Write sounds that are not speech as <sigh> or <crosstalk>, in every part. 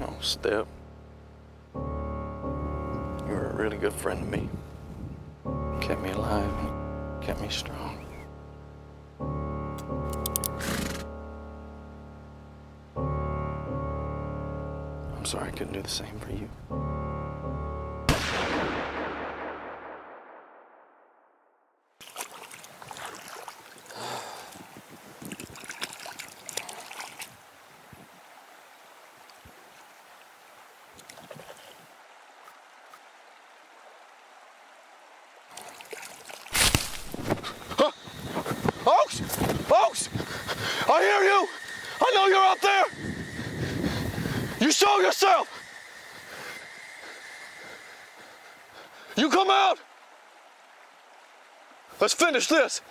Oh, Step. You were a really good friend to me. Kept me alive kept me strong. I'm sorry I couldn't do the same for you. I hear you! I know you're out there! You show yourself! You come out! Let's finish this!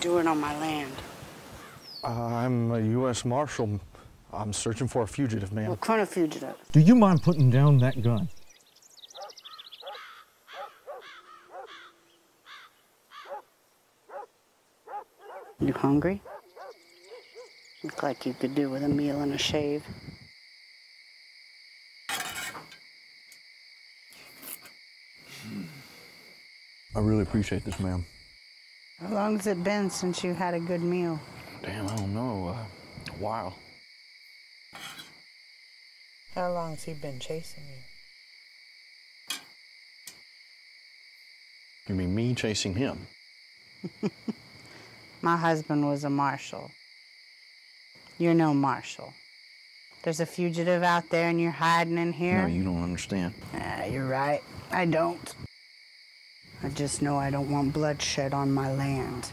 Doing on my land? Uh, I'm a U.S. Marshal. I'm searching for a fugitive, ma'am. What kind of fugitive? Do you mind putting down that gun? You hungry? Look like you could do with a meal and a shave. I really appreciate this, ma'am. How long has it been since you had a good meal? Damn, I don't know. Uh, a while. How long's he been chasing you? You mean me chasing him? <laughs> My husband was a marshal. You're no marshal. There's a fugitive out there and you're hiding in here? No, you don't understand. Ah, you're right. I don't. I just know I don't want bloodshed on my land.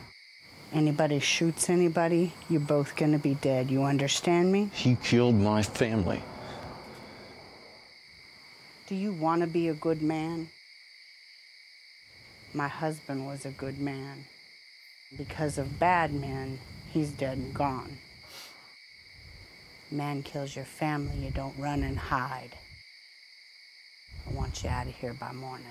Anybody shoots anybody, you're both gonna be dead. You understand me? He killed my family. Do you want to be a good man? My husband was a good man. Because of bad men, he's dead and gone. Man kills your family, you don't run and hide. I want you out of here by morning.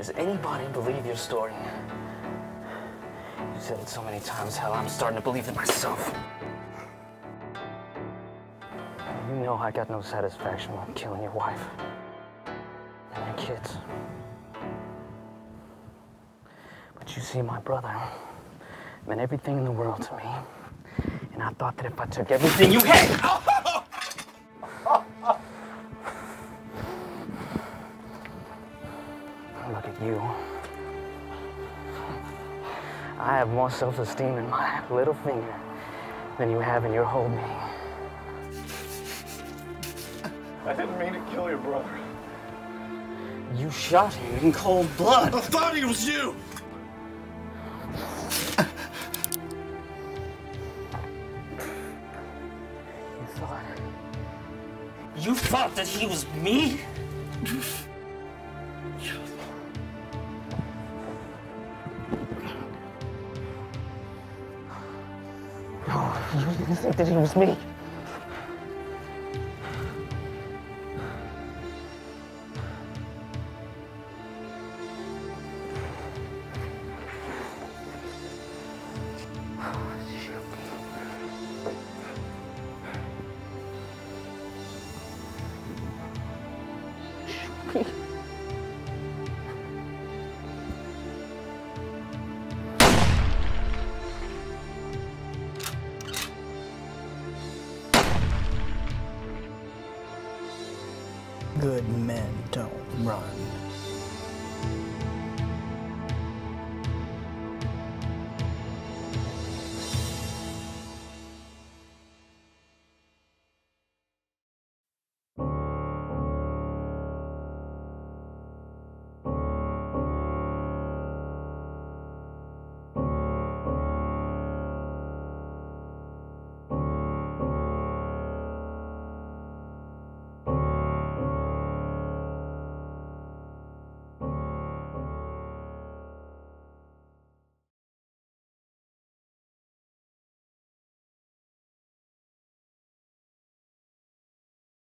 Does anybody believe your story? You said it so many times, hell, I'm starting to believe it myself. You know I got no satisfaction from killing your wife and your kids. But you see, my brother meant everything in the world to me. And I thought that if I took everything you had. <laughs> Look at you. I have more self-esteem in my little finger than you have in your whole being. I didn't mean to kill your brother. You shot him in cold blood. I thought it was! You You thought that he was me? No, you didn't think that he was me. Good men don't run.